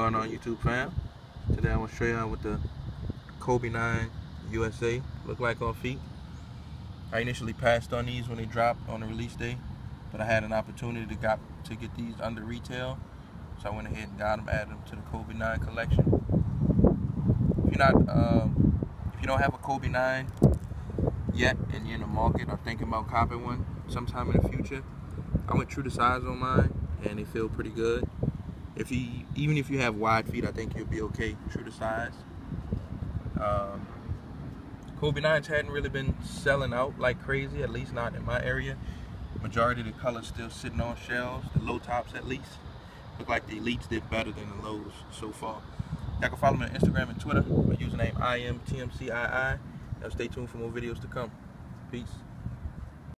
going on YouTube fam? Today I'm going to show y'all what the Kobe 9 USA look like on feet. I initially passed on these when they dropped on the release day, but I had an opportunity to, got, to get these under retail, so I went ahead and got them, added them to the Kobe 9 collection. If you're not, um, if you don't have a Kobe 9 yet and you're in the market or thinking about copping one sometime in the future, I went true to size on mine and they feel pretty good. If you even if you have wide feet, I think you'll be okay true to size. Um, Kobe 9s hadn't really been selling out like crazy, at least not in my area. Majority of the colors still sitting on shelves, the low tops at least. Look like the elites did better than the lows so far. Y'all can follow me on Instagram and Twitter. My username iAmTMCII. Now stay tuned for more videos to come. Peace.